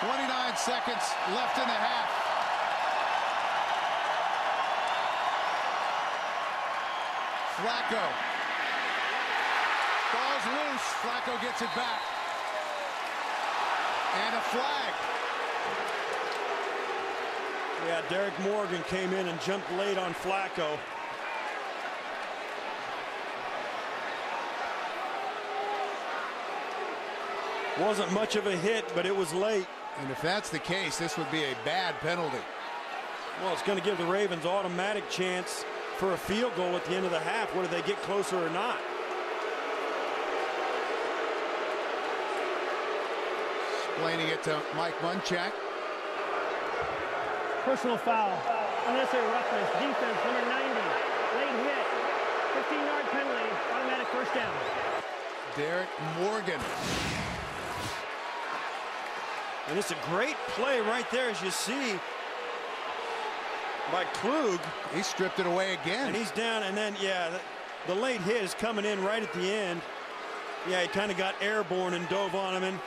29 seconds left in the half. Flacco. Ball's loose. Flacco gets it back. And a flag. Yeah, Derrick Morgan came in and jumped late on Flacco. Wasn't much of a hit, but it was late. And if that's the case, this would be a bad penalty. Well, it's going to give the Ravens automatic chance for a field goal at the end of the half, whether they get closer or not. Explaining it to Mike Munchak. Personal foul. Unnecessary roughness. Defense, number 90. Late hit. 15-yard penalty. Automatic first down. Derrick Morgan. And it's a great play right there, as you see, by Klug. He stripped it away again. And he's down, and then, yeah, the, the late hit is coming in right at the end. Yeah, he kind of got airborne and dove on him, and